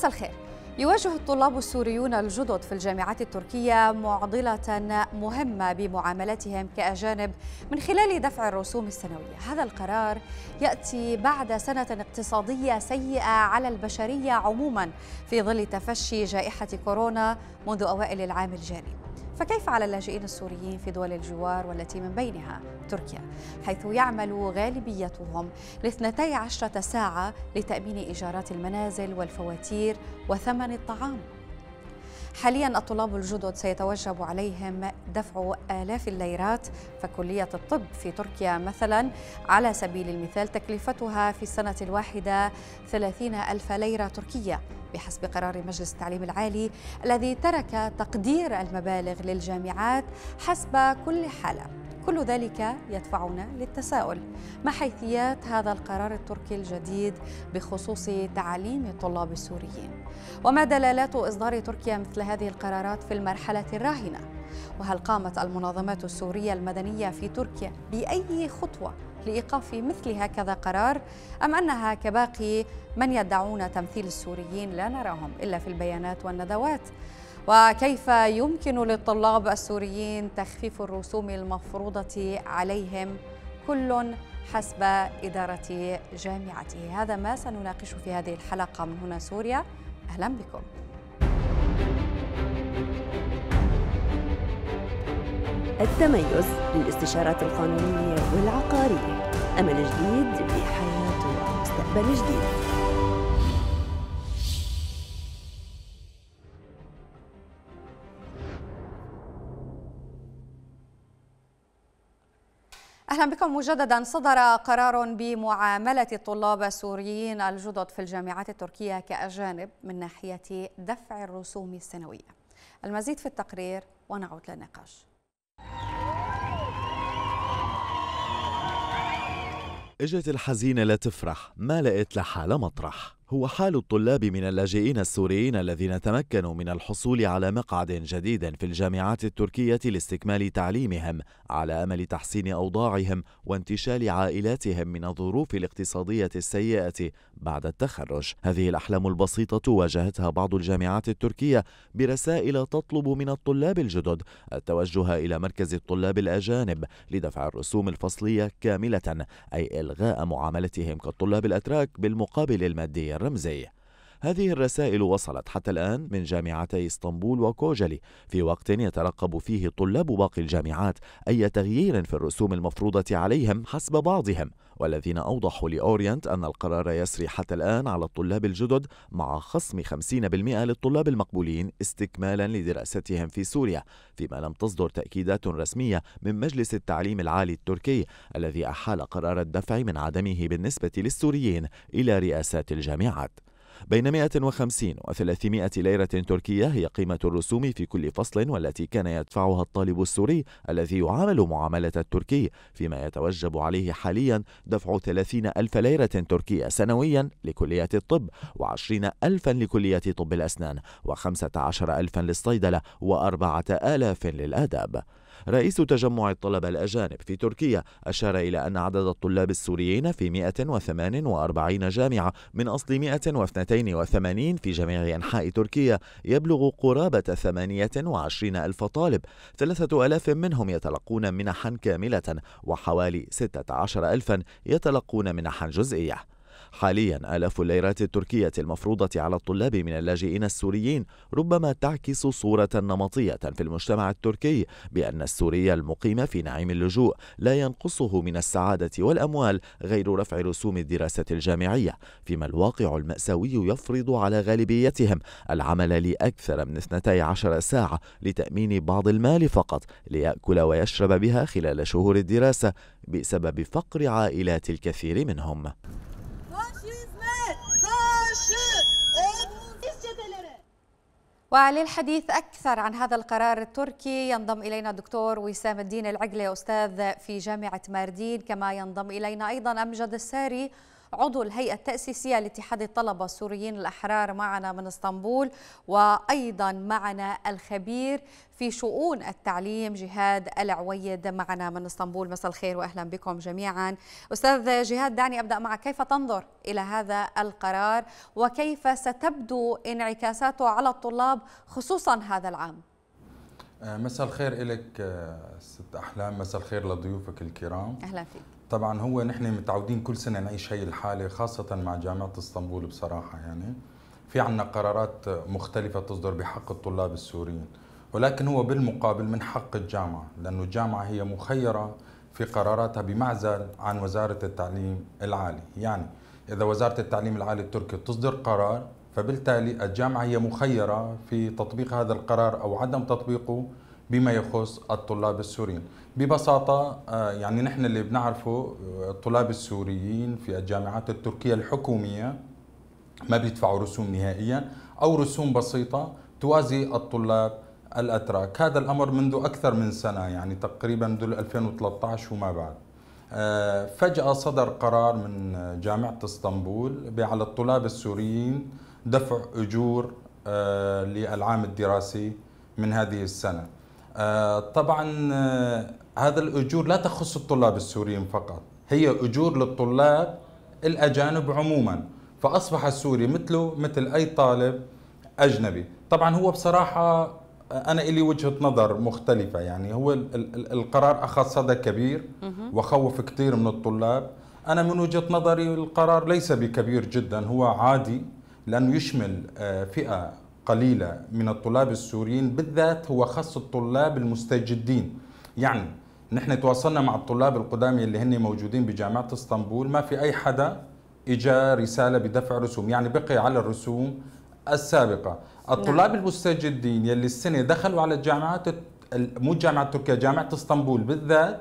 مساء الخير. يواجه الطلاب السوريون الجدد في الجامعات التركية معضلة مهمة بمعاملتهم كأجانب من خلال دفع الرسوم السنوية. هذا القرار يأتي بعد سنة اقتصادية سيئة على البشرية عموما في ظل تفشي جائحة كورونا منذ أوائل العام الجاري فكيف على اللاجئين السوريين في دول الجوار والتي من بينها تركيا؟ حيث يعمل غالبيتهم لاثنتي عشرة ساعة لتأمين إيجارات المنازل والفواتير وثمن الطعام. حاليا الطلاب الجدد سيتوجب عليهم دفع آلاف الليرات فكلية الطب في تركيا مثلا على سبيل المثال تكلفتها في السنة الواحدة ثلاثين ألف ليرة تركية بحسب قرار مجلس التعليم العالي الذي ترك تقدير المبالغ للجامعات حسب كل حالة. كل ذلك يدفعنا للتساؤل ما حيثيات هذا القرار التركي الجديد بخصوص تعليم الطلاب السوريين؟ وما دلالات إصدار تركيا مثل هذه القرارات في المرحلة الراهنة؟ وهل قامت المنظمات السورية المدنية في تركيا بأي خطوة لإيقاف مثل هكذا قرار؟ أم أنها كباقي من يدعون تمثيل السوريين لا نراهم إلا في البيانات والندوات؟ وكيف يمكن للطلاب السوريين تخفيف الرسوم المفروضة عليهم كل حسب إدارة جامعته؟ هذا ما سنناقش في هذه الحلقة من هنا سوريا. أهلا بكم. التميز للاستشارات القانونية والعقارية. أمل جديد لحياة ومستقبل جديد. أهلا بكم مجددا صدر قرار بمعاملة الطلاب السوريين الجدد في الجامعات التركية كأجانب من ناحية دفع الرسوم السنوية. المزيد في التقرير ونعود للنقاش. إجت الحزينة لتفرح ما لقيت لحالها مطرح هو حال الطلاب من اللاجئين السوريين الذين تمكنوا من الحصول على مقعد جديد في الجامعات التركية لاستكمال تعليمهم على أمل تحسين أوضاعهم وانتشال عائلاتهم من الظروف الاقتصادية السيئة بعد التخرج. هذه الأحلام البسيطة واجهتها بعض الجامعات التركية برسائل تطلب من الطلاب الجدد التوجه إلى مركز الطلاب الأجانب لدفع الرسوم الفصلية كاملة أي إلغاء معاملتهم كالطلاب الأتراك بالمقابل المادي. الرمزي هذه الرسائل وصلت حتى الآن من جامعتي إسطنبول وكوجلي. في وقت يترقب فيه طلاب باقي الجامعات أي تغيير في الرسوم المفروضة عليهم حسب بعضهم والذين أوضحوا لأورينت أن القرار يسري حتى الآن على الطلاب الجدد مع خصم 50% للطلاب المقبولين استكمالا لدراستهم في سوريا. فيما لم تصدر تأكيدات رسمية من مجلس التعليم العالي التركي الذي أحال قرار الدفع من عدمه بالنسبة للسوريين إلى رئاسات الجامعات. بين 150 و 300 ليرة تركية هي قيمة الرسوم في كل فصل والتي كان يدفعها الطالب السوري الذي يعامل معاملة التركي فيما يتوجب عليه حاليا دفع 30 ألف ليرة تركية سنويا لكلية الطب و20 ألفا لكلية طب الأسنان و15 ألفا للصيدلة و4 آلاف للآداب. رئيس تجمع الطلبة الأجانب في تركيا أشار إلى أن عدد الطلاب السوريين في 148 جامعة من أصل 182 في جميع أنحاء تركيا يبلغ قرابة 28 ألف طالب. ثلاثة ألاف منهم يتلقون منحا كاملة وحوالي 16 ألفا يتلقون منحا جزئية. حاليا آلاف الليرات التركية المفروضة على الطلاب من اللاجئين السوريين ربما تعكس صورة نمطية في المجتمع التركي بأن السوري المقيم في نعيم اللجوء لا ينقصه من السعادة والأموال غير رفع رسوم الدراسة الجامعية فيما الواقع المأساوي يفرض على غالبيتهم العمل لأكثر من 12 ساعة لتأمين بعض المال فقط ليأكل ويشرب بها خلال شهور الدراسة بسبب فقر عائلات الكثير منهم. وللحديث أكثر عن هذا القرار التركي ينضم إلينا الدكتور وسام الدين العقلي أستاذ في جامعة ماردين. كما ينضم إلينا أيضا أمجد الساري عضو الهيئة التأسيسية لاتحاد الطلبة السوريين الأحرار معنا من إسطنبول وأيضا معنا الخبير في شؤون التعليم جهاد العويد معنا من إسطنبول. مساء الخير وأهلا بكم جميعا. أستاذ جهاد دعني أبدأ معك. كيف تنظر إلى هذا القرار؟ وكيف ستبدو انعكاساته على الطلاب خصوصا هذا العام؟ آه، مساء الخير لك آه، ست أحلام. مساء الخير لضيوفك الكرام. أهلا فيك. طبعا هو نحن متعودين كل سنة نعيش هي الحالة خاصة مع جامعة اسطنبول بصراحة يعني. في عندنا قرارات مختلفة تصدر بحق الطلاب السوريين ولكن هو بالمقابل من حق الجامعة لأنه الجامعة هي مخيرة في قراراتها بمعزل عن وزارة التعليم العالي. يعني إذا وزارة التعليم العالي التركي تصدر قرار فبالتالي الجامعة هي مخيرة في تطبيق هذا القرار أو عدم تطبيقه بما يخص الطلاب السوريين. ببساطة آه، يعني نحن اللي بنعرفه آه، الطلاب السوريين في الجامعات التركية الحكومية ما بيدفعوا رسوم نهائيا أو رسوم بسيطة توازي الطلاب الأتراك. هذا الأمر منذ أكثر من سنة يعني تقريبا منذ 2013 وما بعد. آه، فجأة صدر قرار من جامعة إسطنبول على الطلاب السوريين دفع أجور آه، للعام الدراسي من هذه السنة. آه، طبعا آه، هذا الأجور لا تخص الطلاب السوريين فقط، هي أجور للطلاب الأجانب عموما، فأصبح السوري مثله مثل أي طالب أجنبي، طبعا هو بصراحة أنا لي وجهة نظر مختلفة. يعني هو القرار أخذ صدى كبير وخوف كثير من الطلاب، أنا من وجهة نظري القرار ليس بكبير جدا هو عادي لأنه يشمل آه، فئة قليلة من الطلاب السوريين بالذات هو خاص الطلاب المستجدين. يعني نحن تواصلنا مع الطلاب القدامى اللي هن موجودين بجامعة اسطنبول ما في أي حدا إجا رسالة بدفع رسوم يعني بقي على الرسوم السابقة. الطلاب نعم. المستجدين يلي السنة دخلوا على الجامعات مو الجامعة التركية جامعة اسطنبول بالذات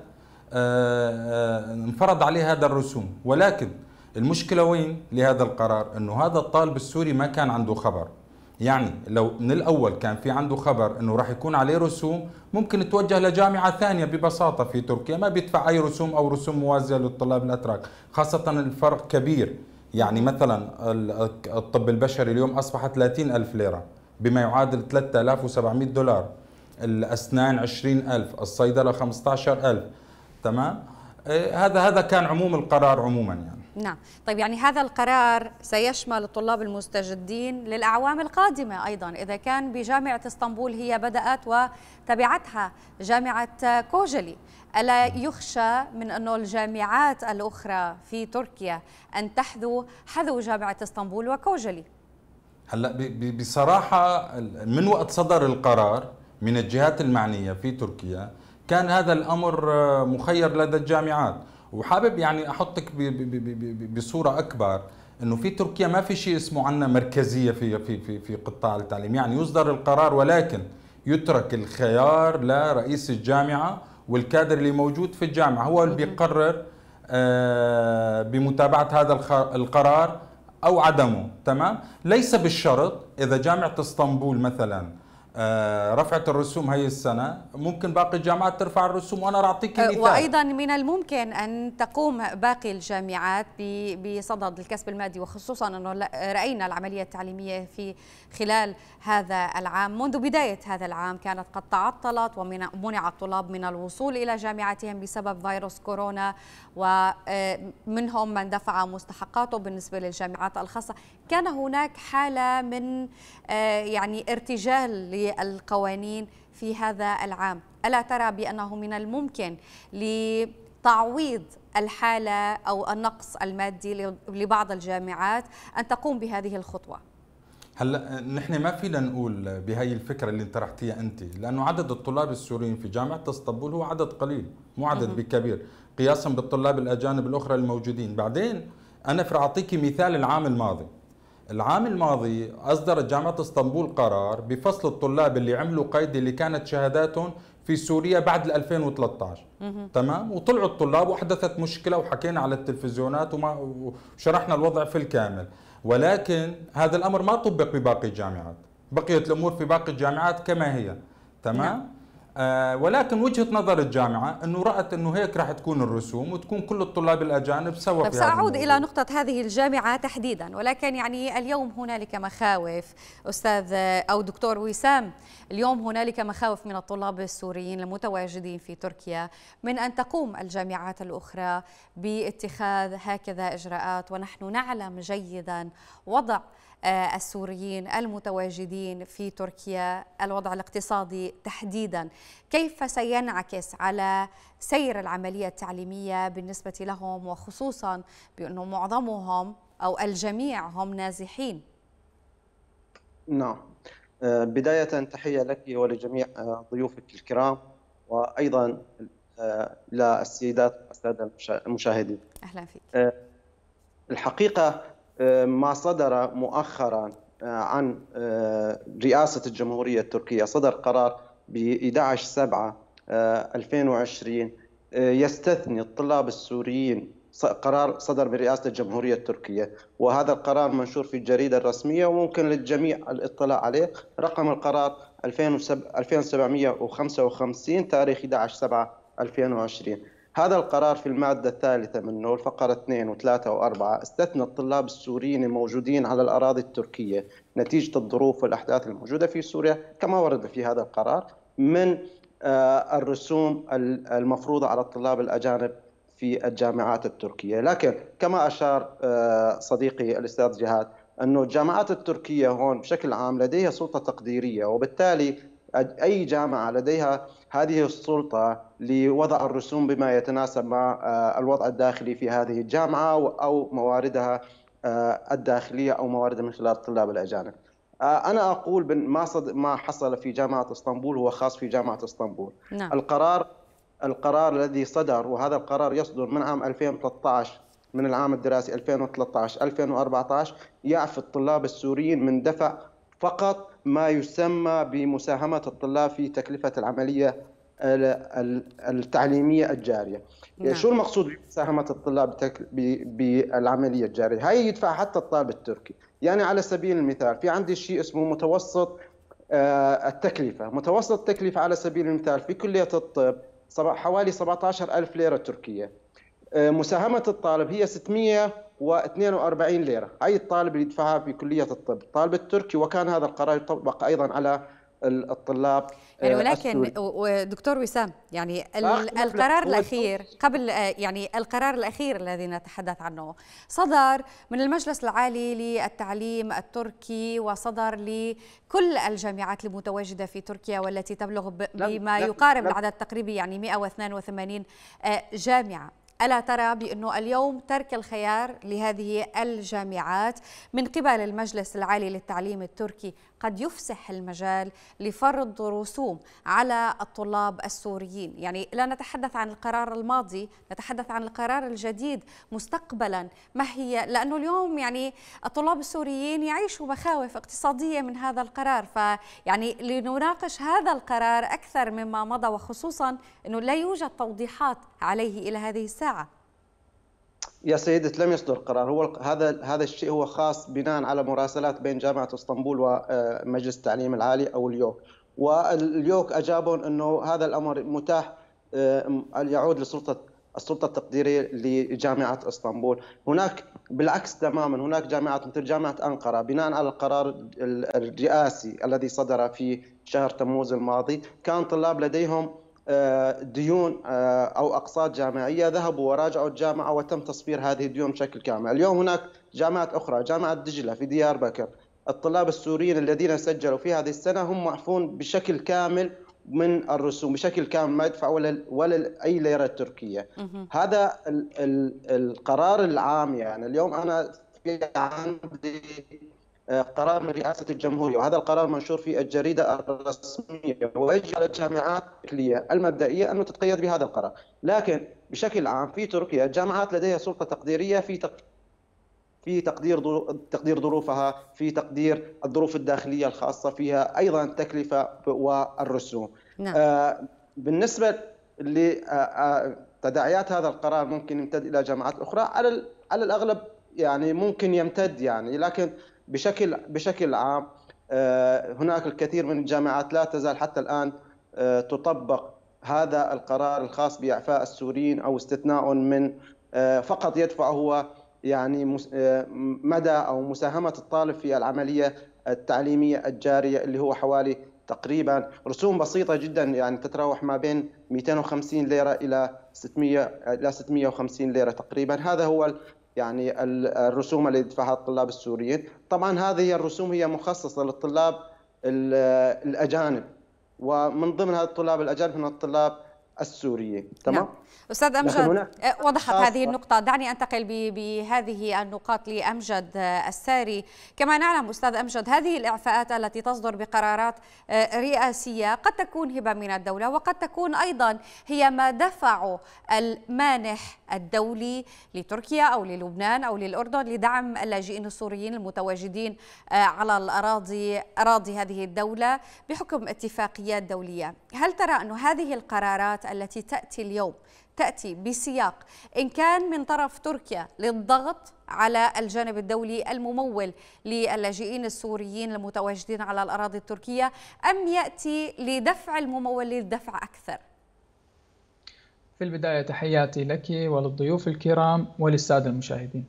آه، آه، انفرض عليه هذا الرسوم. ولكن المشكلة وين؟ لهذا القرار إنه هذا الطالب السوري ما كان عنده خبر. يعني لو من الأول كان في عنده خبر إنه راح يكون عليه رسوم ممكن يتوجه لجامعة ثانية ببساطة في تركيا. ما بيدفع أي رسوم أو رسوم موازية للطلاب الأتراك خاصة الفرق كبير. يعني مثلا الطب البشري اليوم اصبح 30 ألف ليرة بما يعادل 3700 دولار. الأسنان 20000 الصيدلة 15000 تمام؟ إيه، هذا هذا كان عموم القرار عموما يعني. نعم. طيب يعني هذا القرار سيشمل الطلاب المستجدين للأعوام القادمة أيضا. إذا كان بجامعة إسطنبول هي بدأت وتبعتها جامعة كوجلي ألا يخشى من أنه الجامعات الأخرى في تركيا أن تحذو حذو جامعة إسطنبول وكوجلي؟ هلأ بصراحة من وقت صدر القرار من الجهات المعنية في تركيا كان هذا الأمر مخير لدى الجامعات. وحابب يعني أحطك بصورة أكبر إنه في تركيا ما في شيء اسمه عندنا مركزية في في في في قطاع التعليم. يعني يصدر القرار ولكن يترك الخيار لرئيس الجامعة والكادر اللي موجود في الجامعة. هو اللي بيقرر آه، بمتابعة هذا القرار أو عدمه. تمام؟ ليس بالشرط إذا جامعة إسطنبول مثلا رفعت الرسوم هي السنة. ممكن باقي الجامعات ترفع الرسوم وأنا أعطيك آه، مثال. وأيضا من الممكن أن تقوم باقي الجامعات بصدد الكسب المادي وخصوصا أنه رأينا العملية التعليمية في خلال هذا العام. منذ بداية هذا العام كانت قد تعطلت ومنع الطلاب من الوصول إلى جامعاتهم بسبب فيروس كورونا ومنهم من دفع مستحقاته بالنسبة للجامعات الخاصة. كان هناك حالة من آه، يعني ارتجال للقوانين في هذا العام. ألا ترى بأنه من الممكن لتعويض الحالة أو النقص المادي لبعض الجامعات أن تقوم بهذه الخطوة؟ هلا نحن ما فينا نقول بهي الفكرة اللي طرحتيها انت لأنه عدد الطلاب السوريين في جامعة اسطنبول هو عدد قليل مو عدد بكبير. قياسا بالطلاب الأجانب الأخرى الموجودين. بعدين أنا في اعطيكي مثال العام الماضي. العام الماضي أصدرت جامعة إسطنبول قرار بفصل الطلاب اللي عملوا قيد اللي كانت شهاداتهم في سوريا بعد 2013 تمام؟ وطلعوا الطلاب وحدثت مشكلة وحكينا على التلفزيونات وما وشرحنا الوضع في الكامل. ولكن هذا الأمر ما طبق بباقي الجامعات. بقيت الأمور في باقي الجامعات كما هي. تمام؟ نعم. ولكن وجهة نظر الجامعة إنه رأت إنه هيك راح تكون الرسوم وتكون كل الطلاب الأجانب سوا طيب سأعود إلى نقطة هذه الجامعة تحديدا ولكن يعني اليوم هنالك مخاوف. أستاذ أو دكتور وسام اليوم هنالك مخاوف من الطلاب السوريين المتواجدين في تركيا من أن تقوم الجامعات الأخرى باتخاذ هكذا إجراءات. ونحن نعلم جيدا وضع آه، السوريين المتواجدين في تركيا الوضع الاقتصادي تحديدا. كيف سينعكس على سير العملية التعليمية بالنسبة لهم وخصوصا بأنه معظمهم أو الجميع هم نازحين؟ نعم. آه، بداية تحية لك ولجميع آه، ضيوفك الكرام وأيضا للسيدات والسادة المشاهدين. أهلا فيك. الحقيقة ما صدر مؤخرا آه، عن آه، رئاسة الجمهورية التركية صدر قرار ب 11 7 2020 يستثني الطلاب السوريين قرار صدر برئاسة الجمهورية التركية. وهذا القرار منشور في الجريدة الرسمية وممكن للجميع الاطلاع عليه. رقم القرار 2755 تاريخ 11 7 2020 هذا القرار في المادة الثالثة منه الفقرة 2 و3 و4 استثنى الطلاب السوريين الموجودين على الأراضي التركية نتيجة الظروف والأحداث الموجودة في سوريا كما ورد في هذا القرار من آه، الرسوم المفروضة على الطلاب الأجانب في الجامعات التركية. لكن كما أشار آه، صديقي الأستاذ جهاد أنه الجامعات التركية هون بشكل عام لديها سلطة تقديرية وبالتالي أي جامعة لديها هذه السلطة لوضع الرسوم بما يتناسب مع آه، الوضع الداخلي في هذه الجامعة أو مواردها آه، الداخلية أو مواردها من خلال الطلاب الأجانب آه، أنا أقول ما ما حصل في جامعة إسطنبول هو خاص في جامعة إسطنبول نعم. القرار القرار الذي صدر وهذا القرار يصدر من عام 2013 من العام الدراسي 2013 2014 يعفي الطلاب السوريين من دفع فقط ما يسمى بمساهمة الطلاب في تكلفة العملية التعليمية الجارية. نعم. شو المقصود بمساهمة الطلاب بالعملية الجارية؟ هاي يدفع حتى الطالب التركي. يعني على سبيل المثال في عندي شيء اسمه متوسط آه، التكلفة. متوسط التكلفة على سبيل المثال في كلية الطب حوالي 17 ألف ليرة تركية. مساهمة الطالب هي 642 ليرة. أي الطالب اللي يدفعها في كلية الطب؟ الطالب التركي وكان هذا القرار يطبق أيضا على الطلاب يعني ولكن دكتور وسام يعني القرار الأخير قبل آه، يعني القرار الأخير الذي نتحدث عنه صدر من المجلس العالي للتعليم التركي وصدر لكل الجامعات المتواجدة في تركيا والتي تبلغ بما يقارب العدد التقريبي يعني 182 آه، جامعة. ألا ترى بأنه اليوم ترك الخيار لهذه الجامعات من قبل المجلس العالي للتعليم التركي قد يفسح المجال لفرض رسوم على الطلاب السوريين. يعني لا نتحدث عن القرار الماضي نتحدث عن القرار الجديد مستقبلا. ما هي؟ لأنه اليوم يعني الطلاب السوريين يعيشوا مخاوف اقتصادية من هذا القرار. فيعني لنناقش هذا القرار أكثر مما مضى وخصوصا أنه لا يوجد توضيحات عليه إلى هذه الساعة. يا سيدة لم يصدر قرار. هو هذا هذا الشيء هو خاص بناء على مراسلات بين جامعة اسطنبول ومجلس التعليم العالي أو اليوك. واليوك اجابون إنه هذا الأمر متاح آه، يعود لسلطة السلطة التقديرية لجامعة اسطنبول. هناك بالعكس تماما هناك جامعات مثل جامعة أنقرة بناء على القرار الرئاسي الذي صدر في شهر تموز الماضي كان طلاب لديهم آه، ديون آه، أو أقساط جامعية ذهبوا وراجعوا الجامعة وتم تصفير هذه الديون بشكل كامل، اليوم هناك جامعات أخرى، جامعة دجلة في ديار بكر، الطلاب السوريين الذين سجلوا في هذه السنة هم معفون بشكل كامل من الرسوم بشكل كامل ما يدفع ولا ولا أي ليرة تركية. هذا ال ال القرار العام يعني. اليوم أنا في عندي قرار من رئاسة الجمهورية وهذا القرار منشور في الجريدة الرسمية ويجب على الجامعات المبدئية أن تتقيد بهذا القرار لكن بشكل عام في تركيا الجامعات لديها سلطة تقديرية في في تقدير تقدير ظروفها في تقدير الظروف الداخلية الخاصة فيها أيضا التكلفة والرسوم نعم. آه بالنسبة لتداعيات هذا القرار ممكن يمتد إلى جامعات أخرى على على الأغلب يعني ممكن يمتد يعني لكن بشكل بشكل عام آه، هناك الكثير من الجامعات لا تزال حتى الآن تطبق هذا القرار الخاص بإعفاء السوريين أو استثناء من فقط يدفع هو يعني مدى أو مساهمة الطالب في العملية التعليمية الجارية اللي هو حوالي تقريبا رسوم بسيطة جدا يعني تتراوح ما بين 250 ليرة إلى 600 إلى 650 ليرة تقريبا. هذا هو يعني الرسوم اللي يدفعها الطلاب السوريين. طبعا هذه الرسوم هي مخصصة للطلاب الأجانب. ومن ضمن هذه الطلاب الأجانب هم الطلاب السوريين تمام؟ نعم. أستاذ أمجد أه، وضحت هذه النقطة. دعني أنتقل بهذه النقاط لأمجد الساري. كما نعلم أستاذ أمجد هذه الإعفاءات التي تصدر بقرارات أه، رئاسية قد تكون هبة من الدولة وقد تكون أيضا هي ما دفعه المانح الدولي لتركيا أو للبنان أو للأردن لدعم اللاجئين السوريين المتواجدين على الأراضي أراضي هذه الدولة بحكم اتفاقيات دولية. هل ترى أن هذه القرارات التي تأتي اليوم تأتي بسياق إن كان من طرف تركيا للضغط على الجانب الدولي الممول للاجئين السوريين المتواجدين على الأراضي التركية أم يأتي لدفع الممول للدفع أكثر؟ في البداية تحياتي لك وللضيوف الكرام وللسادة المشاهدين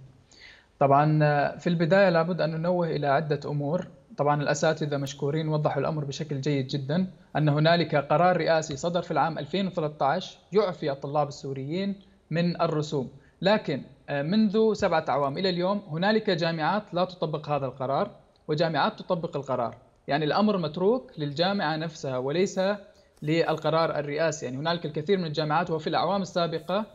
طبعا في البداية لابد أن ننوه إلى عدة أمور طبعا الأساتذة مشكورين وضحوا الأمر بشكل جيد جدا أن هنالك قرار رئاسي صدر في العام 2013 يعفي الطلاب السوريين من الرسوم. لكن آه، منذ سبعة أعوام إلى اليوم هنالك جامعات لا تطبق هذا القرار وجامعات تطبق القرار. يعني الأمر متروك للجامعة نفسها وليس للقرار الرئاسي. يعني هنالك الكثير من الجامعات وفي الأعوام السابقة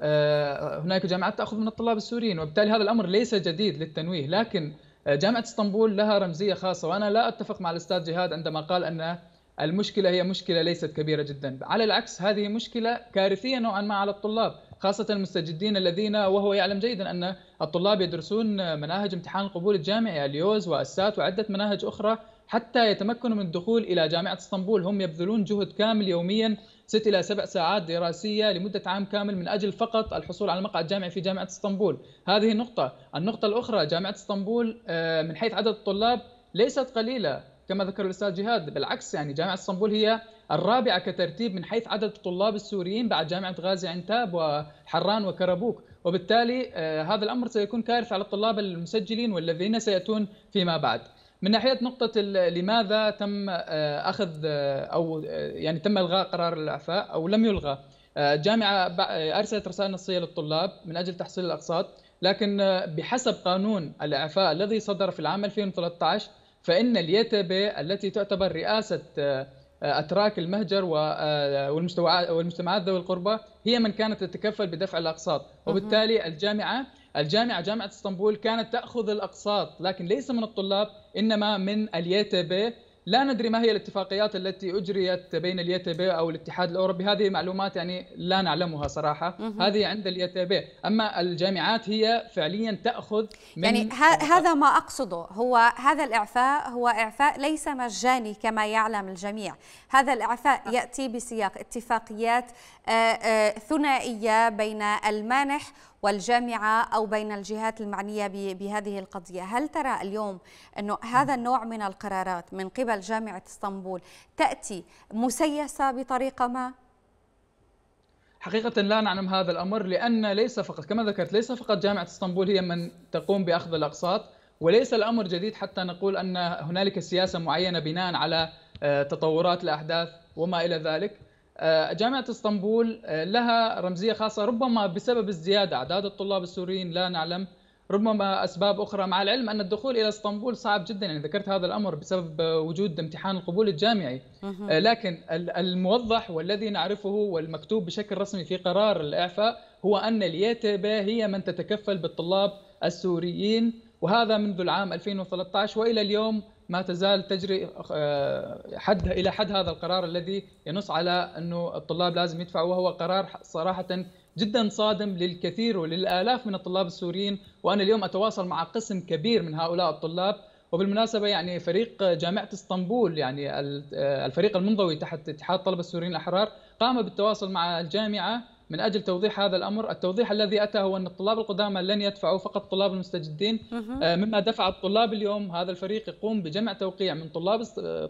آه، هناك جامعات تأخذ من الطلاب السوريين وبالتالي هذا الأمر ليس جديد للتنويه. لكن جامعة اسطنبول لها رمزية خاصة وأنا لا أتفق مع الأستاذ جهاد عندما قال أن المشكلة هي مشكلة ليست كبيرة جدا. على العكس هذه مشكلة كارثية نوعا ما على الطلاب خاصة المستجدين الذين وهو يعلم جيدا أن الطلاب يدرسون مناهج امتحان القبول الجامعي اليوز والسات وعدة مناهج أخرى حتى يتمكنوا من الدخول إلى جامعة اسطنبول. هم يبذلون جهد كامل يوميا ست إلى سبع ساعات دراسية لمدة عام كامل من أجل فقط الحصول على المقعد الجامعي في جامعة إسطنبول. هذه نقطة النقطة الأخرى جامعة إسطنبول آه، من حيث عدد الطلاب ليست قليلة كما ذكر الأستاذ جهاد. بالعكس يعني جامعة إسطنبول هي الرابعة كترتيب من حيث عدد الطلاب السوريين بعد جامعة غازي عنتاب وحران وكربوك. وبالتالي آه، هذا الأمر سيكون كارثة على الطلاب المسجلين والذين سيأتون فيما بعد. من ناحية نقطة لماذا تم آه، أخذ آه، أو آه، يعني تم إلغاء قرار الإعفاء أو لم يلغى. الجامعة أرسلت رسائل نصية للطلاب من أجل تحصيل الأقساط لكن بحسب قانون الإعفاء الذي صدر في العام 2013 فإن اليتبه التي تعتبر رئاسة أتراك المهجر والمجتمعات ذوي القربى هي من كانت تتكفل بدفع الأقساط. وبالتالي الجامعة الجامعة جامعة إسطنبول كانت تأخذ الأقساط لكن ليس من الطلاب إنما من اليتب لا ندري ما هي الاتفاقيات التي أجريت بين اليتب أو الاتحاد الأوروبي. هذه معلومات يعني لا نعلمها صراحة. هذه عند اليتب أما الجامعات هي فعليا تأخذ من يعني هذا ما أقصده. هو هذا الإعفاء هو إعفاء ليس مجاني كما يعلم الجميع. هذا الإعفاء يأتي بسياق اتفاقيات آه، آه، ثنائية بين المانح والجامعة أو بين الجهات المعنية بهذه القضية هل ترى اليوم أنه هذا النوع من القرارات من قبل جامعة إسطنبول تأتي مسيسة بطريقة ما؟ حقيقة لا نعلم هذا الأمر لأن ليس فقط كما ذكرت ليس فقط جامعة إسطنبول هي من تقوم بأخذ الأقساط وليس الأمر جديد حتى نقول أن هنالك سياسة معينة بناء على آه، تطورات الأحداث وما إلى ذلك جامعة اسطنبول آه، لها رمزية خاصة ربما بسبب الزيادة أعداد الطلاب السوريين لا نعلم ربما أسباب أخرى. مع العلم أن الدخول إلى اسطنبول صعب جدا يعني ذكرت هذا الأمر بسبب وجود امتحان القبول الجامعي. آه، لكن الموضح والذي نعرفه والمكتوب بشكل رسمي في قرار الإعفاء هو أن اليتب هي من تتكفل بالطلاب السوريين وهذا منذ العام 2013 وإلى اليوم ما تزال تجري آه، حد إلى حد هذا القرار الذي ينص على أنه الطلاب لازم يدفعوا وهو قرار صراحة جدا صادم للكثير وللآلاف من الطلاب السوريين. وأنا اليوم أتواصل مع قسم كبير من هؤلاء الطلاب. وبالمناسبة يعني فريق جامعة إسطنبول يعني آه، الفريق المنضوي تحت اتحاد طلبه السوريين الأحرار قام بالتواصل مع الجامعة من أجل توضيح هذا الأمر، التوضيح الذي اتى هو أن الطلاب القدامى لن يدفعوا فقط طلاب المستجدين آه، مما دفع الطلاب اليوم هذا الفريق يقوم بجمع توقيع من طلاب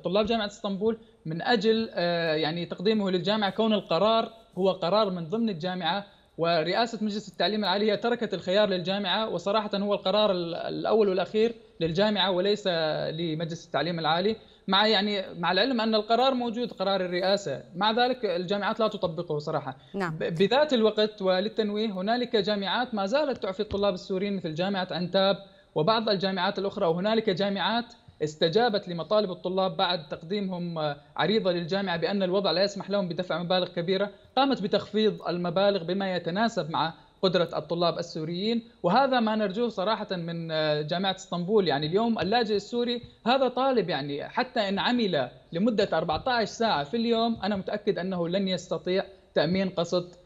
طلاب جامعة إسطنبول من أجل آه، يعني تقديمه للجامعة كون القرار هو قرار من ضمن الجامعة ورئاسة مجلس التعليم العالي هي تركت الخيار للجامعة وصراحه هو القرار الأول والأخير للجامعة وليس لمجلس التعليم العالي. مع يعني مع العلم أن القرار موجود قرار الرئاسة. مع ذلك الجامعات لا تطبقه صراحة. نعم. بذات الوقت وللتنويه هنالك جامعات ما زالت تعفي الطلاب السوريين مثل جامعة عنتاب وبعض الجامعات الأخرى وهنالك جامعات استجابت لمطالب الطلاب بعد تقديمهم عريضة للجامعة بأن الوضع لا يسمح لهم بدفع مبالغ كبيرة، قامت بتخفيض المبالغ بما يتناسب مع قدرة الطلاب السوريين. وهذا ما نرجوه صراحة من جامعة اسطنبول. يعني اليوم اللاجئ السوري هذا طالب يعني حتى إن عمل لمدة 14 ساعة في اليوم أنا متأكد أنه لن يستطيع تأمين قسط آه،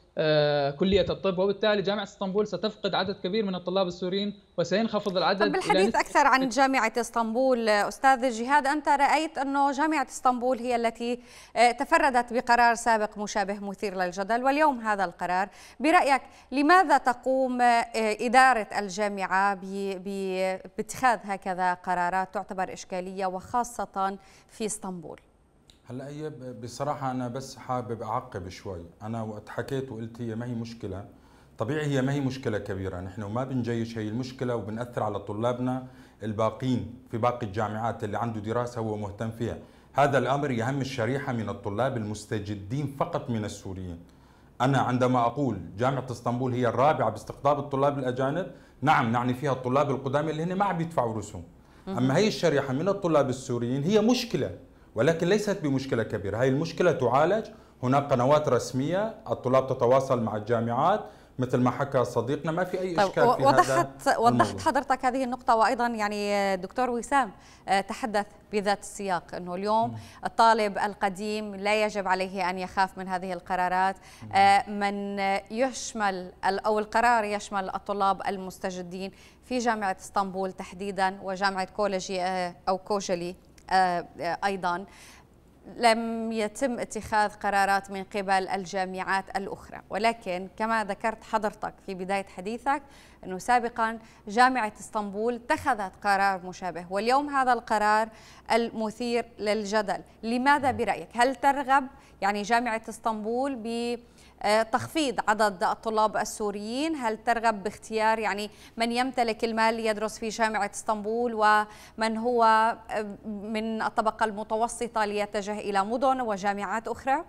كلية الطب وبالتالي جامعة اسطنبول ستفقد عدد كبير من الطلاب السوريين وسينخفض العدد طب بالحديث أكثر عن جامعة اسطنبول أستاذ جهاد أنت رأيت أنه جامعة اسطنبول هي التي آه، تفردت بقرار سابق مشابه مثير للجدل واليوم هذا القرار. برأيك لماذا تقوم آه، إدارة الجامعة باتخاذ هكذا قرارات تعتبر إشكالية وخاصة في اسطنبول؟ هلا هي بصراحة أنا بس حابب أعقب شوي. أنا وقت حكيت وقلت هي ما هي مشكلة. طبيعي هي ما هي مشكلة كبيرة. نحن ما بنجيش هي المشكلة وبنأثر على طلابنا الباقين في باقي الجامعات اللي عنده دراسة هو مهتم فيها. هذا الأمر يهم الشريحة من الطلاب المستجدين فقط من السوريين. أنا عندما أقول جامعة إسطنبول هي الرابعة باستقطاب الطلاب الأجانب نعم نعني فيها الطلاب القدامى اللي هن ما عم يدفعوا رسوم. أما هي الشريحة من الطلاب السوريين هي مشكلة. ولكن ليست بمشكلة كبيرة. هذه المشكلة تعالج. هناك قنوات رسمية الطلاب تتواصل مع الجامعات مثل ما حكى صديقنا ما في أي طيب إشكال في وضحت هذا وضحت حضرتك هذه النقطة وأيضا يعني دكتور وسام آه، تحدث بذات السياق إنه اليوم الطالب القديم لا يجب عليه أن يخاف من هذه القرارات. آه، من يشمل أو القرار يشمل الطلاب المستجدين في جامعة إسطنبول تحديدا وجامعة كولجي آه، أو كوجلي. آه، آه، أيضا. لم يتم اتخاذ قرارات من قبل الجامعات الأخرى. ولكن كما ذكرت حضرتك في بداية حديثك أنه سابقا جامعة إسطنبول اتخذت قرار مشابه. واليوم هذا القرار المثير للجدل. لماذا برأيك؟ هل ترغب يعني جامعة إسطنبول ب تخفيض عدد الطلاب السوريين هل ترغب باختيار يعني من يمتلك المال ليدرس في جامعة اسطنبول ومن هو آه، من الطبقة المتوسطة ليتجه إلى مدن وجامعات أخرى؟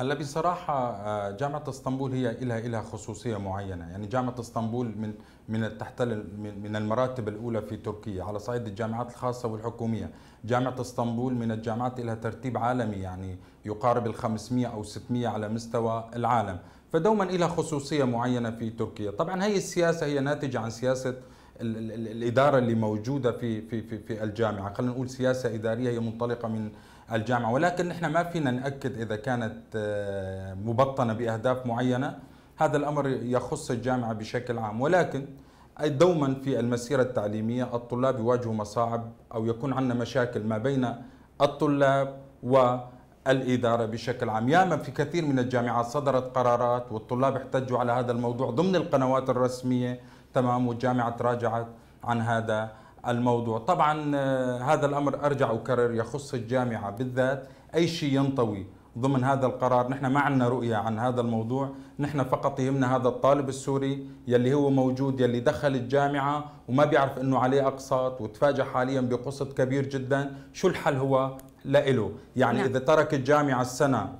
هلا بصراحة آه، جامعة اسطنبول هي لها لها خصوصية معينة، يعني جامعة اسطنبول من من تحتل من المراتب الأولى في تركيا على صعيد الجامعات الخاصة والحكومية، جامعة اسطنبول من الجامعات لها ترتيب عالمي يعني يقارب ال 500 أو 600 على مستوى العالم، فدوما لها خصوصية معينة في تركيا، طبعا هي السياسة هي ناتجة عن سياسة الإدارة اللي موجودة في في في, في الجامعة، خلينا نقول سياسة إدارية هي منطلقة من الجامعة. ولكن نحن ما فينا نأكد إذا كانت آه، مبطنة بأهداف معينة. هذا الأمر يخص الجامعة بشكل عام. ولكن دوما في المسيرة التعليمية الطلاب يواجهوا مصاعب أو يكون عندنا مشاكل ما بين الطلاب والإدارة بشكل عام. ياما في كثير من الجامعات صدرت قرارات والطلاب احتجوا على هذا الموضوع ضمن القنوات الرسمية. تمام والجامعة تراجعت عن هذا. الموضوع. طبعا آه، هذا الأمر أرجع وكرر يخص الجامعة بالذات. أي شيء ينطوي ضمن هذا القرار نحن ما عندنا رؤية عن هذا الموضوع. نحن فقط يهمنا هذا الطالب السوري يلي هو موجود يلي دخل الجامعة وما بيعرف إنه عليه أقساط وتفاجأ حاليا بقسط كبير جدا. شو الحل هو؟ لإله يعني نعم. إذا ترك الجامعة السنة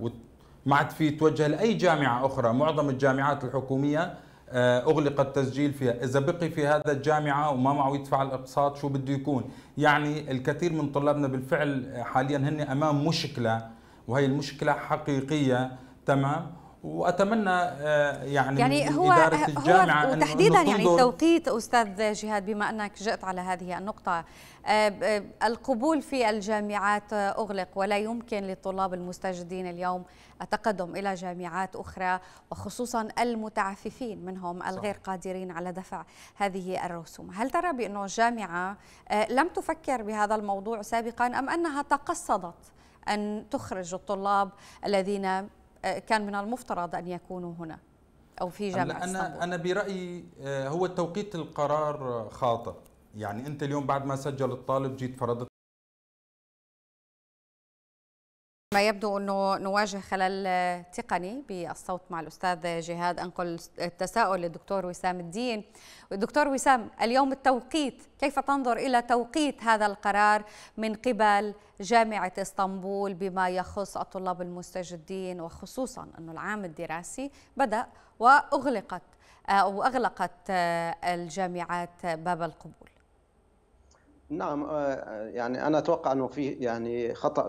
ما عاد في توجه لأي جامعة أخرى معظم الجامعات الحكومية أغلق التسجيل فيها. إذا بقي في هذا الجامعة وما معه يدفع الأقساط شو بده يكون؟ يعني الكثير من طلابنا بالفعل حاليا هن أمام مشكلة وهي المشكلة حقيقية تمام؟ وأتمنى آه، يعني, يعني هو إدارة الجامعة هو وتحديدا يعني التوقيت أستاذ جهاد بما أنك جئت على هذه النقطة آه، القبول في الجامعات أغلق ولا يمكن للطلاب المستجدين اليوم التقدم إلى جامعات أخرى وخصوصا المتعففين منهم الغير قادرين على دفع هذه الرسوم، هل ترى بانه الجامعة آه، لم تفكر بهذا الموضوع سابقا أم أنها تقصدت أن تخرج الطلاب الذين كان من المفترض أن يكونوا هنا أو في جامعة أنا إسطنبول. أنا برأيي هو توقيت القرار خاطئ. يعني أنت اليوم بعد ما سجل الطالب جيت فرضت يبدو أنه نواجه خلل تقني بالصوت مع الأستاذ جهاد أنقل التساؤل للدكتور وسام الدين. الدكتور وسام اليوم التوقيت كيف تنظر إلى توقيت هذا القرار من قبل جامعة إسطنبول بما يخص الطلاب المستجدين وخصوصا أنه العام الدراسي بدأ وأغلقت أو أغلقت الجامعات باب القبول؟ نعم يعني أنا أتوقع أنه في يعني خطأ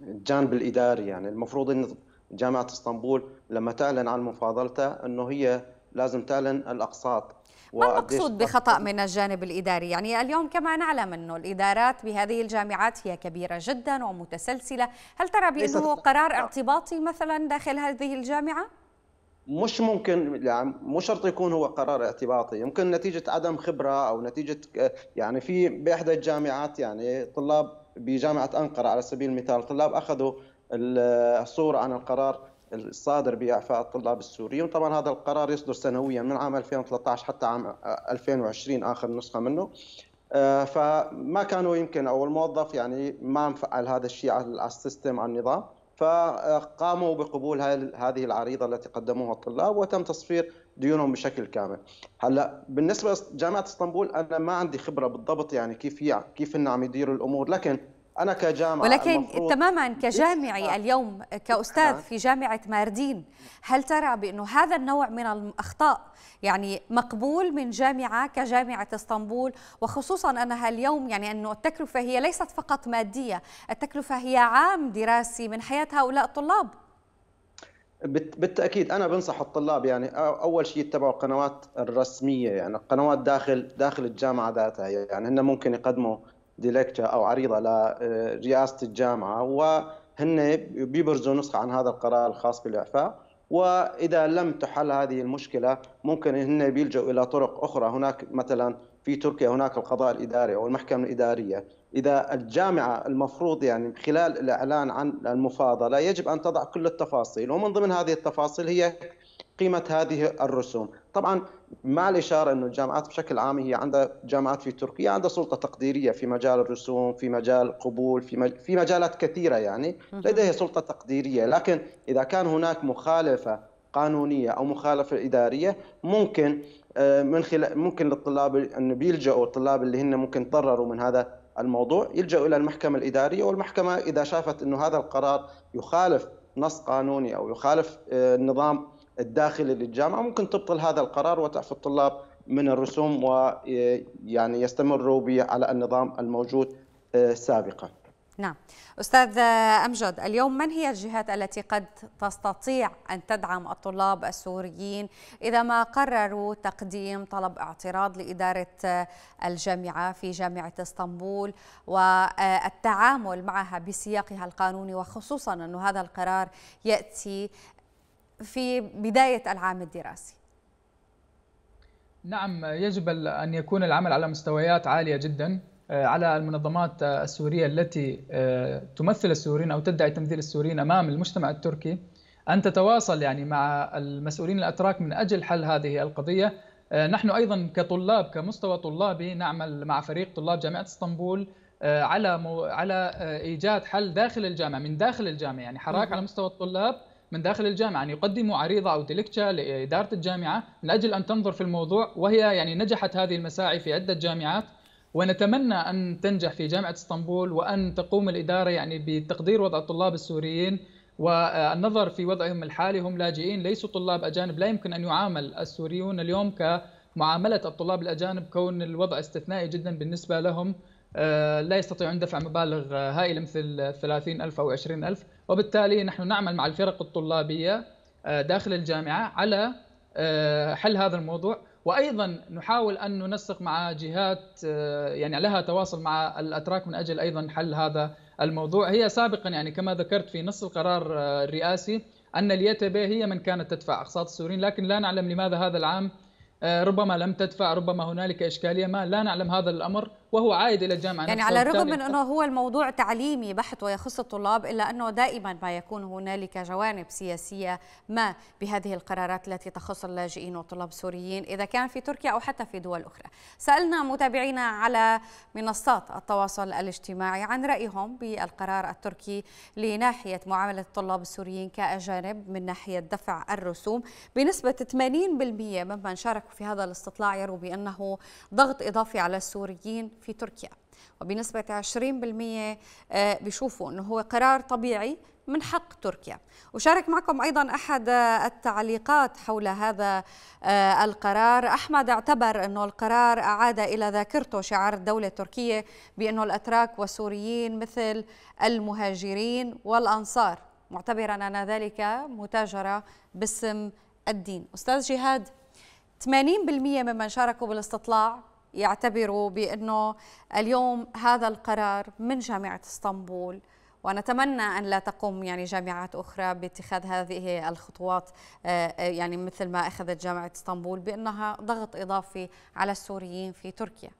الجانب الإداري يعني المفروض إن جامعة إسطنبول لما تعلن عن مفاضلتها إنه هي لازم تعلن الأقساط ما المقصود بخطأ من الجانب الإداري؟ يعني اليوم كما نعلم إنه الإدارات بهذه الجامعات هي كبيرة جدا ومتسلسلة. هل ترى بأنه قرار اعتباطي مثلا داخل هذه الجامعة؟ مش ممكن يعني مو شرط يكون هو قرار اعتباطي يمكن نتيجة عدم خبرة أو نتيجة يعني في بإحدى الجامعات يعني طلاب بجامعة أنقرة على سبيل المثال طلاب أخذوا الصورة عن القرار الصادر بإعفاء الطلاب السوريين. طبعا هذا القرار يصدر سنويا من عام 2013 حتى عام 2020 آخر نسخة منه. فما كانوا يمكن أو الموظف يعني ما مفعل هذا الشيء على السيستم على النظام. فقاموا بقبول هذه العريضة التي قدموها الطلاب وتم تصفير ديونهم بشكل كامل. هلأ بالنسبة لجامعه إسطنبول أنا ما عندي خبرة بالضبط يعني كيف هي كيف عم يديروا الأمور لكن أنا كجامعة ولكن تماما كجامعي اليوم كأستاذ في جامعة ماردين هل ترى بأنه هذا النوع من الأخطاء يعني مقبول من جامعة كجامعة إسطنبول وخصوصا أنها اليوم يعني أنه التكلفة هي ليست فقط مادية، التكلفة هي عام دراسي من حياة هؤلاء الطلاب. بالتأكيد أنا بنصح الطلاب يعني أول شيء يتبعوا القنوات الرسمية يعني القنوات داخل داخل الجامعة ذاتها يعني هن ممكن يقدموا ديلكتشر أو عريضة لرئاسه الجامعة وهن بيبرزوا نسخة عن هذا القرار الخاص بالإعفاء. وإذا لم تحل هذه المشكلة ممكن هن بيلجؤوا إلى طرق أخرى. هناك مثلا في تركيا هناك القضاء الإداري أو المحكمة الإدارية. إذا الجامعة المفروض يعني خلال الإعلان عن المفاضلة يجب أن تضع كل التفاصيل ومن ضمن هذه التفاصيل هي قيمة هذه الرسوم. طبعا مع الاشاره إنه الجامعات بشكل عام هي عندها جامعات في تركيا عندها سلطة تقديرية في مجال الرسوم في مجال القبول في في مجالات كثيرة يعني لديها سلطة تقديرية. لكن إذا كان هناك مخالفة قانونية أو مخالفة إدارية ممكن من خلال ممكن للطلاب انه بيلجؤوا الطلاب اللي هن ممكن تضرروا من هذا الموضوع يلجؤوا إلى المحكمة الإدارية. والمحكمة إذا شافت إنه هذا القرار يخالف نص قانوني أو يخالف النظام الداخلي للجامعة ممكن تبطل هذا القرار وتعفي الطلاب من الرسوم ويعني يستمروا على النظام الموجود سابقا. نعم أستاذ أمجد اليوم من هي الجهات التي قد تستطيع أن تدعم الطلاب السوريين إذا ما قرروا تقديم طلب اعتراض لإدارة الجامعة في جامعة إسطنبول والتعامل معها بسياقها القانوني وخصوصا أن هذا القرار يأتي في بداية العام الدراسي نعم يجب أن يكون العمل على مستويات عالية جدا على المنظمات السورية التي تمثل السوريين أو تدعي تمثيل السوريين أمام المجتمع التركي. أن تتواصل يعني مع المسؤولين الأتراك من أجل حل هذه القضية. نحن أيضا كطلاب كمستوى طلابي نعمل مع فريق طلاب جامعة إسطنبول على. على إيجاد حل داخل الجامعة من داخل الجامعة يعني حراك على مستوى الطلاب من داخل الجامعة ان يقدموا عريضة أو ديلكتشا لإدارة الجامعة من أجل أن تنظر في الموضوع وهي يعني نجحت هذه المساعي في عدة جامعات ونتمنى أن تنجح في جامعة إسطنبول وأن تقوم الإدارة يعني بتقدير وضع الطلاب السوريين والنظر في وضعهم الحالي هم لاجئين ليسوا طلاب أجانب لا يمكن أن يعامل السوريون اليوم كمعاملة الطلاب الأجانب كون الوضع استثنائي جدا بالنسبة لهم لا يستطيعون دفع مبالغ هائلة مثل 30 ألف أو 20 ألف. وبالتالي نحن نعمل مع الفرق الطلابية داخل الجامعة على حل هذا الموضوع. وأيضا نحاول أن ننسق مع جهات يعني لها تواصل مع الأتراك من أجل أيضا حل هذا الموضوع. هي سابقا يعني كما ذكرت في نص القرار الرئاسي أن اليتب هي من كانت تدفع أقساط السوريين لكن لا نعلم لماذا هذا العام ربما لم تدفع ربما هنالك إشكالية ما لا نعلم هذا الأمر. وهو عائد إلى الجامعة يعني على الرغم من إنه هو الموضوع تعليمي بحت ويخص الطلاب إلا أنه دائما ما يكون هنالك جوانب سياسية ما بهذه القرارات التي تخص اللاجئين والطلاب السوريين إذا كان في تركيا أو حتى في دول أخرى. سألنا متابعينا على منصات التواصل الاجتماعي عن رأيهم بالقرار التركي لناحية معاملة الطلاب السوريين كأجانب من ناحية دفع الرسوم بنسبة 80% ممن شاركوا في هذا الاستطلاع يروا بأنه ضغط إضافي على السوريين في تركيا. وبنسبة 20% آه، بيشوفوا أنه هو قرار طبيعي من حق تركيا. وشارك معكم أيضا أحد التعليقات حول هذا آه، القرار. أحمد اعتبر أنه القرار أعاد إلى ذاكرته شعار الدولة التركية بأنه الأتراك والسوريين مثل المهاجرين والأنصار. معتبرا أن ذلك متاجرة باسم الدين. أستاذ جهاد 80% ممن شاركوا بالاستطلاع يعتبروا بأنه اليوم هذا القرار من جامعة إسطنبول ونتمنى أن لا تقوم يعني جامعات أخرى باتخاذ هذه الخطوات آه، آه، يعني مثل ما أخذت جامعة إسطنبول بأنها ضغط إضافي على السوريين في تركيا.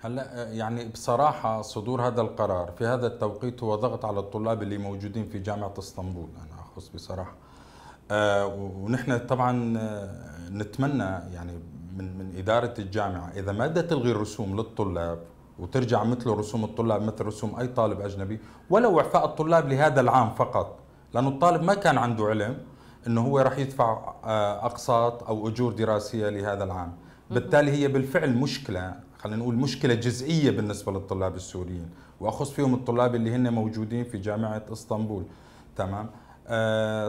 هلا آه، يعني بصراحة صدور هذا القرار في هذا التوقيت هو ضغط على الطلاب اللي موجودين في جامعة إسطنبول أنا أخص بصراحة. ونحن طبعا نتمنى يعني من من إدارة الجامعة. إذا ما بدها تلغي الرسوم للطلاب وترجع مثل رسوم الطلاب مثل رسوم أي طالب أجنبي ولو اعفاء الطلاب لهذا العام فقط. لأنه الطالب ما كان عنده علم إنه هو راح يدفع آه، أقساط أو أجور دراسية لهذا العام. بالتالي هي بالفعل مشكلة خلينا نقول مشكلة جزئية بالنسبة للطلاب السوريين. وأخص فيهم الطلاب اللي هن موجودين في جامعة إسطنبول. تمام؟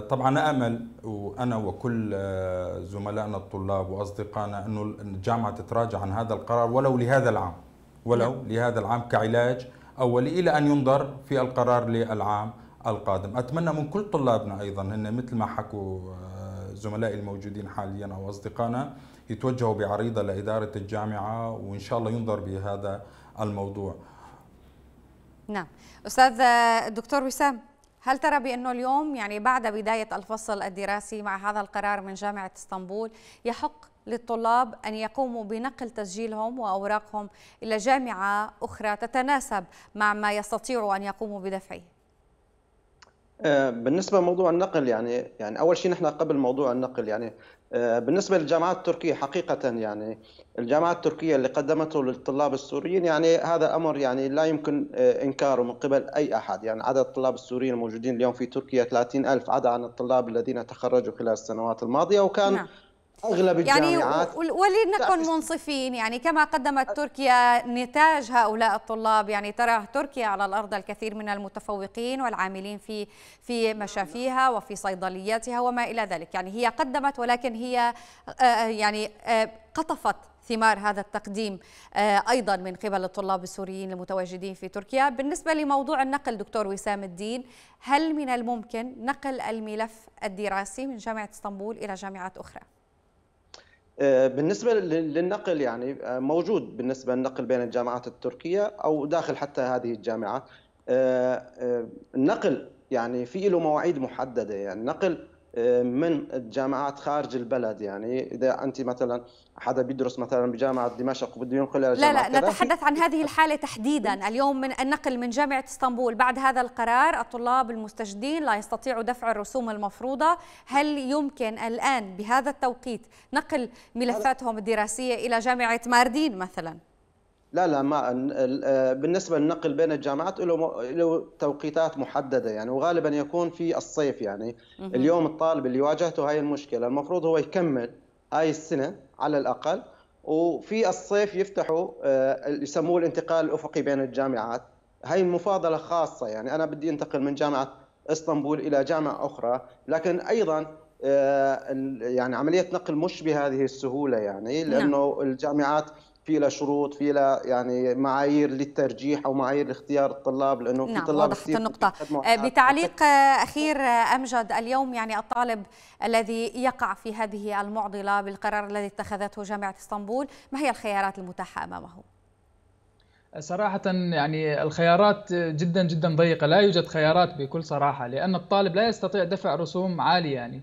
طبعا أمل وأنا وكل آه، زملائنا الطلاب وأصدقائنا إنه الجامعة تتراجع عن هذا القرار ولو لهذا العام. ولو نعم. لهذا العام كعلاج أولي إلى أن ينظر في القرار للعام القادم. أتمنى من كل طلابنا أيضا هن مثل ما حكوا آه، زملائي الموجودين حاليا أو أصدقائنا يتوجهوا بعريضة لإدارة الجامعة وإن شاء الله ينظر بهذا الموضوع. نعم. أستاذ الدكتور وسام. هل ترى بأنه اليوم يعني بعد بداية الفصل الدراسي مع هذا القرار من جامعة إسطنبول يحق للطلاب أن يقوموا بنقل تسجيلهم وأوراقهم إلى جامعة أخرى تتناسب مع ما يستطيعوا أن يقوموا بدفعه؟ آه، بالنسبة لموضوع النقل يعني يعني أول شيء نحن قبل موضوع النقل يعني بالنسبة للجامعات التركية حقيقة يعني الجامعات التركية اللي قدمته للطلاب السوريين يعني هذا أمر يعني لا يمكن آه، إنكاره من قبل أي أحد يعني عدد الطلاب السوريين الموجودين اليوم في تركيا 30 ألف عدا عن الطلاب الذين تخرجوا خلال السنوات الماضية وكان نعم. أغلب الجامعات يعني ولنكن منصفين يعني كما قدمت تركيا نتاج هؤلاء الطلاب يعني ترى تركيا على الأرض الكثير من المتفوقين والعاملين في في مشافيها وفي صيدلياتها وما إلى ذلك. يعني هي قدمت ولكن هي آه، آه، يعني آه، قطفت ثمار هذا التقديم أيضا من قبل الطلاب السوريين المتواجدين في تركيا. بالنسبة لموضوع النقل دكتور وسام الدين هل من الممكن نقل الملف الدراسي من جامعة إسطنبول إلى جامعات أخرى؟ بالنسبة للنقل يعني آه، موجود بالنسبة للنقل بين الجامعات التركية أو داخل حتى هذه الجامعات. آه، النقل يعني في له مواعيد محددة يعني نقل من الجامعات خارج البلد يعني إذا أنت مثلا حدا بيدرس مثلا بجامعة دمشق وبده ينقل إلى لا لا نتحدث عن هذه الحالة تحديدا. اليوم من النقل من جامعة إسطنبول بعد هذا القرار الطلاب المستجدين لا يستطيعوا دفع الرسوم المفروضة. هل يمكن الآن بهذا التوقيت نقل ملفاتهم الدراسية إلى جامعة ماردين مثلا؟ لا لا ما آه، بالنسبة للنقل بين الجامعات له له توقيتات محددة يعني وغالبا يكون في الصيف يعني. اليوم الطالب اللي واجهته هاي المشكلة المفروض هو يكمل هاي السنة على الأقل وفي الصيف يفتحوا آه، يسموه الانتقال الأفقي بين الجامعات. هاي مفاضلة خاصة يعني. أنا بدي أنتقل من جامعة إسطنبول إلى جامعة أخرى لكن أيضا آه، يعني عملية نقل مش بهذه السهولة يعني نعم. لأنه الجامعات في لها شروط في لها يعني معايير للترجيح أو معايير لاختيار الطلاب لأنه نعم في طلاب وضحت النقطة. آه، بتعليق آه، أخير آه، أمجد اليوم يعني الطالب الذي يقع في هذه المعضلة بالقرار الذي اتخذته جامعة إسطنبول ما هي الخيارات المتاحة أمامه؟ صراحة يعني الخيارات جدا جدا ضيقة لا يوجد خيارات بكل صراحة لأن الطالب لا يستطيع دفع رسوم عالية يعني.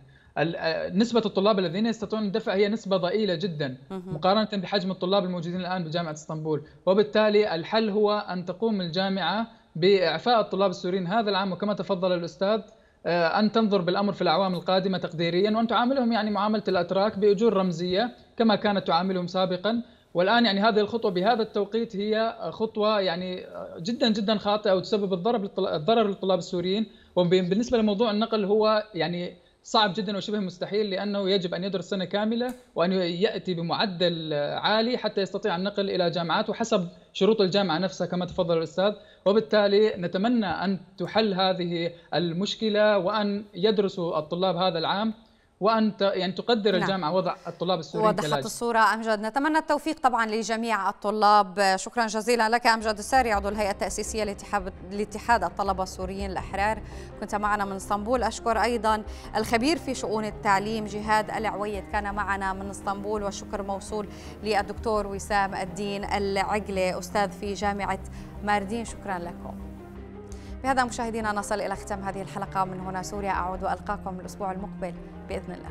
نسبة الطلاب الذين يستطيعون الدفع هي نسبة ضئيلة جدا مقارنة بحجم الطلاب الموجودين الآن بجامعة اسطنبول. وبالتالي الحل هو أن تقوم الجامعة بإعفاء الطلاب السوريين هذا العام وكما تفضل الأستاذ آه، أن تنظر بالأمر في الأعوام القادمة تقديريا وأن تعاملهم يعني معاملة الأتراك بأجور رمزية كما كانت تعاملهم سابقا. والآن يعني هذه الخطوة بهذا التوقيت هي خطوة يعني جدا جدا خاطئة وتسبب الضرر للطلاب السوريين. وبالنسبة لموضوع النقل هو يعني صعب جدا وشبه مستحيل لأنه يجب أن يدرس سنة كاملة وأن يأتي بمعدل عالي حتى يستطيع النقل إلى جامعات وحسب شروط الجامعة نفسها كما تفضل الأستاذ. وبالتالي نتمنى أن تحل هذه المشكلة وأن يدرسوا الطلاب هذا العام وأن يعني تقدر نعم. الجامعة. وضع الطلاب السوريين وضحت كلاجئ. الصورة أمجد. نتمنى التوفيق طبعا لجميع الطلاب. شكرا جزيلا لك أمجد الساري عضو الهيئة التأسيسية لاتحاد لاتحاد الطلبة السوريين الأحرار. كنت معنا من إسطنبول. أشكر أيضا الخبير في شؤون التعليم جهاد العويد. كان معنا من إسطنبول. والشكر موصول للدكتور وسام الدين العقله أستاذ في جامعة ماردين. شكرا لكم. بهذا مشاهدينا نصل إلى ختام هذه الحلقة. من هنا سوريا أعود وألقاكم الأسبوع المقبل. بإذن الله.